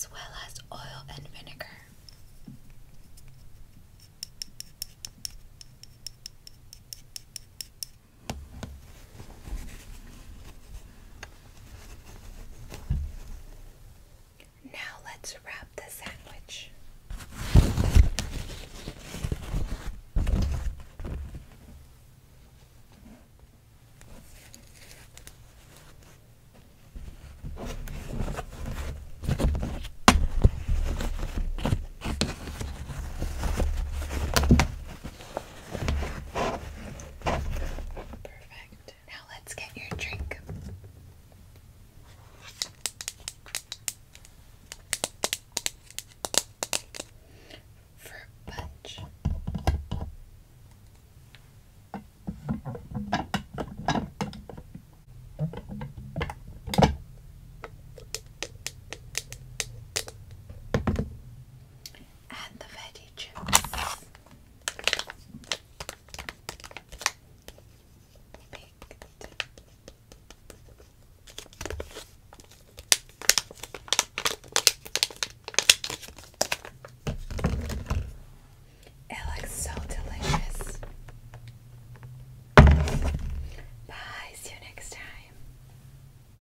As well as oil and vinegar.